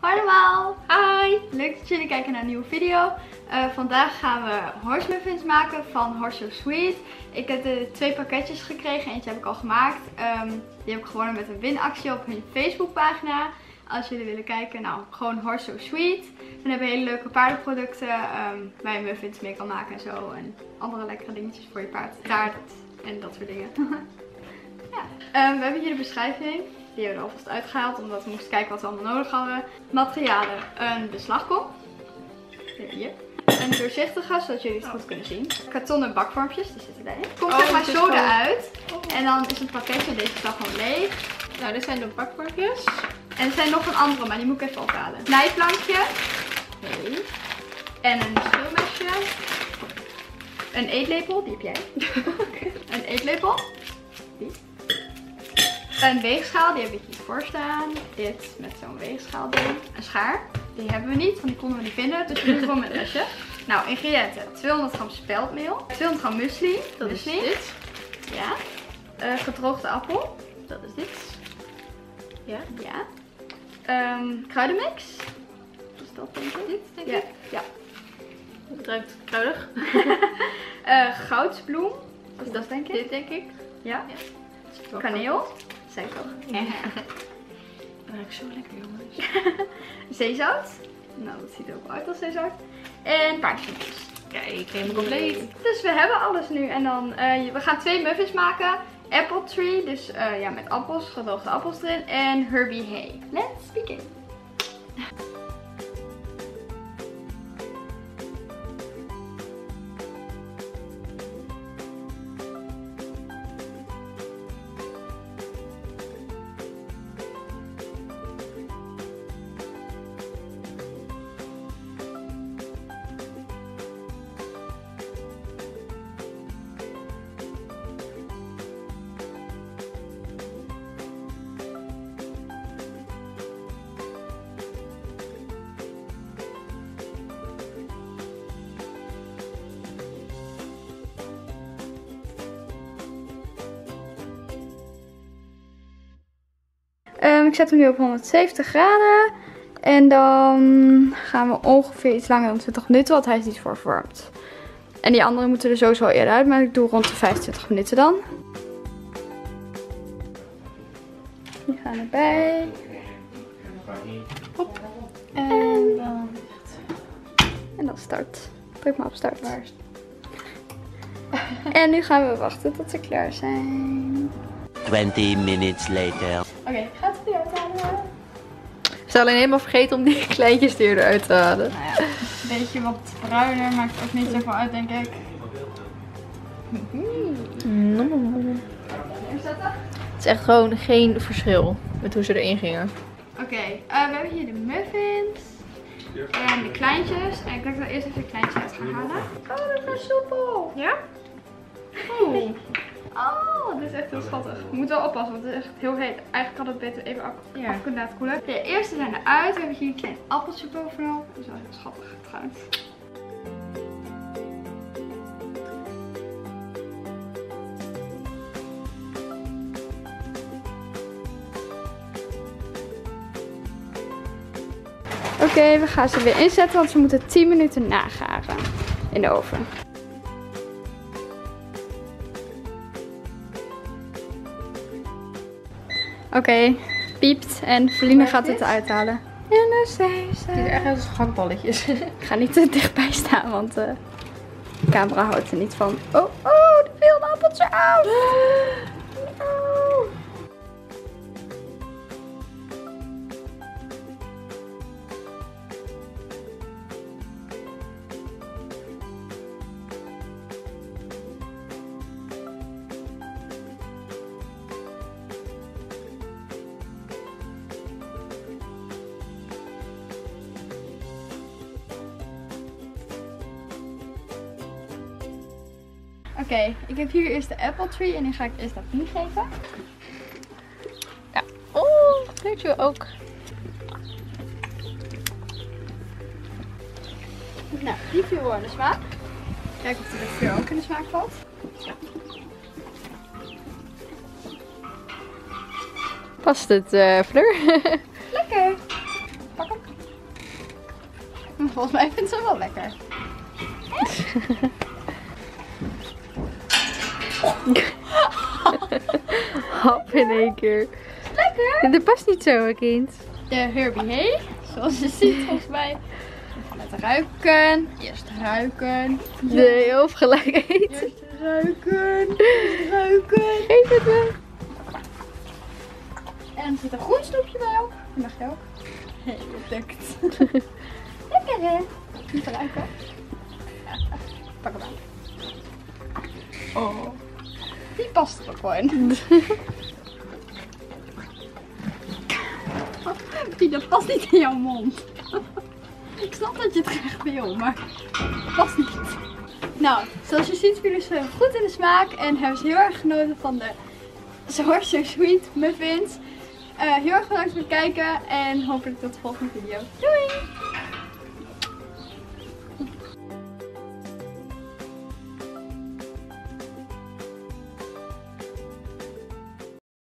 Hoi allemaal! Hi! Leuk dat jullie kijken naar een nieuwe video. Uh, vandaag gaan we horse muffins maken van Horse Sweet. Ik heb de twee pakketjes gekregen, eentje heb ik al gemaakt. Um, die heb ik gewonnen met een winactie op hun Facebookpagina. Als jullie willen kijken, nou gewoon Horse Sweet. Dan hebben hele leuke paardenproducten um, waar je muffins mee kan maken en zo. En andere lekkere dingetjes voor je paard. Taart en dat soort dingen. ja. Um, we hebben hier de beschrijving. Die hebben we er alvast uitgehaald, omdat we moesten kijken wat we allemaal nodig hadden. Materialen. Een beslagkom. Hier. Een doorzichtige, zodat jullie het goed kunnen zien. Kartonnen bakvormpjes, die zitten erin. Komt zeg maar zo eruit. En dan is het pakketje deze dag gewoon leeg. Nou, dit zijn de bakvormpjes. En er zijn nog een andere, maar die moet ik even ophalen. Snijplankje. Nee. En een schilmesje. Een eetlepel, die heb jij. een eetlepel. Die. Een weegschaal, die heb ik hiervoor staan. Dit met zo'n weegschaal ding. Een schaar. Die hebben we niet, want die konden we niet vinden. Dus we doen gewoon met lesje. Nou, ingrediënten. 200 gram speldmeel. 200 gram muesli. Dat muesli. is dit. Ja. Uh, gedroogde appel. Dat is dit. Ja. Ja. Um, kruidenmix. Wat is dat denk ik? Dit denk ja. ik. Ja. Het ruikt kruidig. uh, goudsbloem. Wat is dat denk ik? Dit denk ik. Ja. ja. Kaneel. Zeg toch? Ja. Dat ruikt zo lekker jongens. zeezout. Nou, dat ziet er ook uit als zeezout. En paardjesmuffins. Kijk, helemaal compleet. Dus we hebben alles nu. En dan, uh, we gaan twee muffins maken. Apple tree, dus uh, ja, met appels, gedroogde appels erin. En Herbie Hay. Let's begin. Ik zet hem nu op 170 graden. En dan gaan we ongeveer iets langer dan 20 minuten, want hij is niet verwarmd. En die andere moeten er sowieso eerder uit, maar ik doe rond de 25 minuten dan. Die gaan erbij. Hop. En dan, en dan start. Druk maar op start. En nu gaan we wachten tot ze klaar zijn. 20 minutes later. Oké, okay, gaat het halen? We zijn alleen helemaal vergeten om die kleintjes er eruit te halen. Nou ja, een beetje wat bruiner maakt ook niet zoveel uit, denk ik. Mm. Het is echt gewoon geen verschil met hoe ze erin gingen. Oké, okay, uh, we hebben hier de muffins. En de kleintjes. En ik denk dat we eerst even de kleintjes uit gaan halen. Oh, dat gaat soepel. Ja? Oeh. Oh, dit is echt heel schattig. Je moet wel oppassen, want het is echt heel heet. Eigenlijk had het beter even af, ja. af kunnen laten koelen. De eerste zijn eruit. We hebben hier een klein appeltje bovenop. Dat is wel heel schattig trouwens. Oké, okay, we gaan ze weer inzetten, want ze moeten 10 minuten nagaren in de oven. Oké, okay, piept en Feline gaat het uithalen. En dan zijn ze. Er echt uit als gangballetjes. Ik ga niet te dichtbij staan, want uh, de camera houdt er niet van. Oh, oh, viel een appeltje af. okay, ik heb hier eerst de apple tree en die ga ik eerst dat niet geven. Ja. Oh, kleurtje ook. Nou, die viel wel in de smaak. Kijk of de kleur ook in de smaak valt. Past het, uh, Fleur? Lekker. Pak hem. Volgens mij vindt ze wel lekker. Hap in één keer. Lekker! Dat past niet zo, kind. De Herbie Hay. Zoals je ziet volgens mij. Met ruiken. Eerst ruiken. Nee, of gelijk eten. Eerst ruiken. Eerst ruiken. Geef het me. En er zit een groen snoepje bij ook. Die mag je ook. Dat lukt. Lekker hè? Even ruiken. Ja, pak hem aan. Oh. Die dat past niet in jouw mond. Ik snap dat je het graag wil, maar het past niet. Nou, zoals je ziet vielen ze goed in de smaak en hebben ze heel erg genoten van de Sour So Sweet muffins. Eh, heel erg bedankt voor het kijken en hopelijk tot de volgende video. Doei!